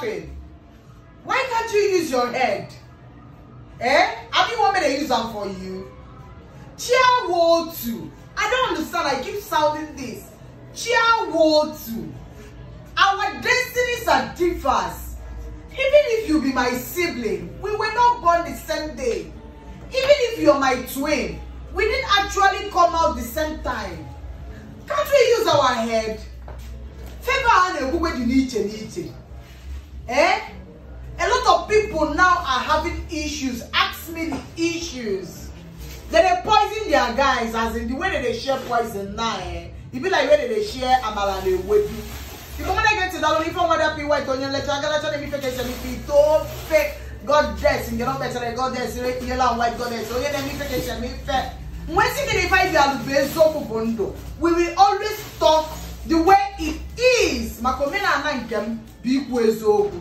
laughing? Why can't you use your head? Eh? Have you want me to use them for you? Chia wotu. I don't understand. I keep sounding this. Chia wotu. Our destinies are differs. Even if you be my sibling, we were not born the same day. Even if you're my twin, we didn't actually come out the same time. Can't we use our head? Favor and Egwugwe dị n'iche n'iche. Eh? A lot of people now are having issues. Ask me the issues. They they poison their guys as in the way that they share poison now. Eh? It be like where they share amala they wait You come and get to that only from other people white onion letter. I got to tell you if you to fake God dress you're not better than God Bless you, yellow and white God dress. Oh yeah, then if you can me fair. When you find you are we will always talk the way it is. Makomena and I can bi ku eziokwu.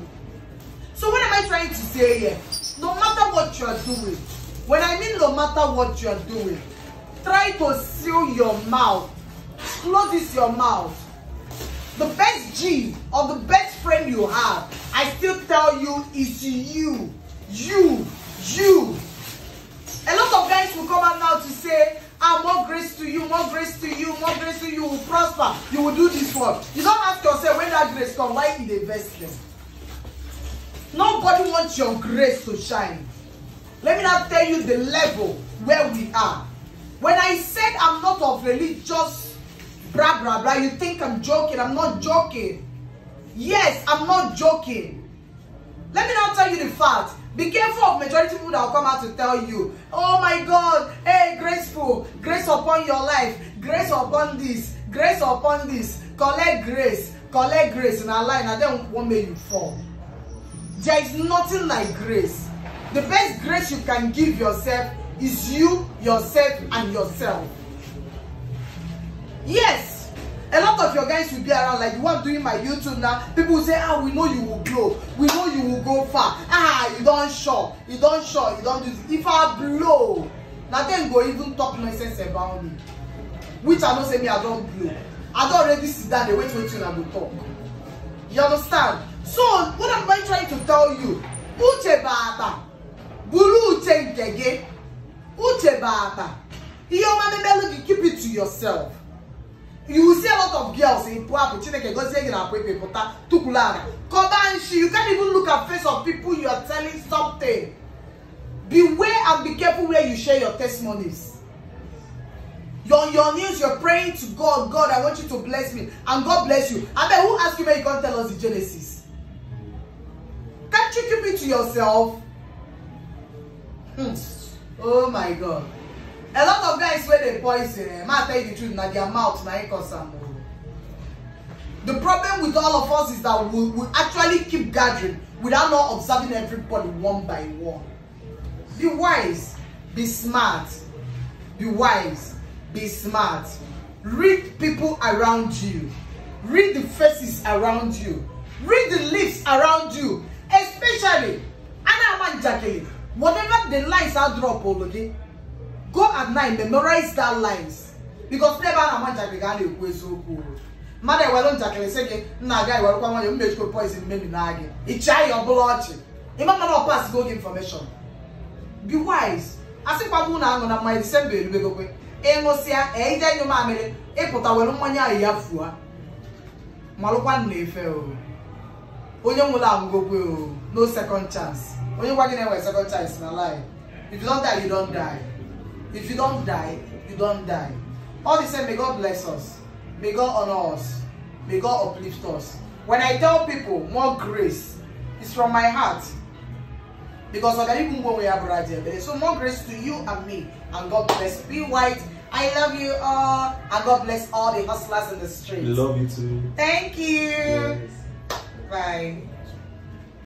So what am I trying to say here? No matter what you are doing, when I mean no matter what you are doing, try to seal your mouth. Close your mouth. The best G or the best friend you have, I still tell you, is you. You. You. A lot of guys will come out now to say, more grace to you, more grace to you, more grace to you, you will prosper, you will do this work. You don't ask yourself when that grace come, why they invest them? Nobody wants your grace to shine. Let me now tell you the level where we are. When I said I'm not of religious blah blah blah, you think I'm joking. I'm not joking. Yes, I'm not joking. Let me now tell you the fact. Be careful of majority people that will come out to tell you, oh my God, hey, graceful, grace upon your life, grace upon this, grace upon this, collect grace, collect grace in our life, and then what may you fall? There is nothing like grace. The best grace you can give yourself is you, yourself, and yourself. Yes, a lot of your guys will be around like the one doing my youtube now. People say ah we know you will blow we know you will go far. Ah you don sure. You don sure. You don do this. If i blow na dem go even talk nonsense about me. Which i know say me i don blow. I don already sit down dey wait wetin una go talk. You understand? So what am i trying to tell you uche baba buru uche nke gị uche baba ihe ọma memelu gị keep it to yourself you will see a lot of girls in puapu chineke gozie gị na akwa ipe pụta tukwula ara cover nshi you can't even look at face of people you are telling something. Beware and be careful where you share your testimonies. You're on your knees you're praying to god god i want you to bless me and god bless you. Abeg who asked you where you come tell us the genesis? Can't you keep it to yourself? Hmm. oh my god a lot of guys wey dey poison eh ma tell you the truth na their mouth na im cause am o the problem with all of us is that we we actually keep gathering without not observing everybody one by one. Be wise be smart be wise be smart. Read people around you. Read the faces around you. Read the lips around you. Especially ana ama njakịrị whatever the lines are drop ologe go at night memorize that lines. Because n'ebe a na-ama njakịrị ga a na-ekwu eziokwu. Mmadụ ewelu njakịrị sị gị nna aga ewerụkwa nwanyị mmechiko poison mebi na gị. Ịchịa ya ọbụla ọchị. Ịma mana ọ pass go information. Be wise. Asịkwa mụ na aṅụ na mmanya disemba erubegokwe ịṅụsịa ee ije nyụ mamịrị ịpụta were mmanya ahụ ya fua malụkwa na efe o. Onye nwụrụ anwụgokwe o. No second chance. Onye gwa gị na-enwe second chance na life. If you don die you don die. If you don't die you don't die. All the same may god bless us. May god honor us. May god uplift us. When i tell people more grace is from my heart. Because ngwo nwe ya bụrụ aja ebere so more grace to you and me. And god bless. Be white. I love you all. And god bless all the hustlers in the street. Love you too. thank you. Yes. bye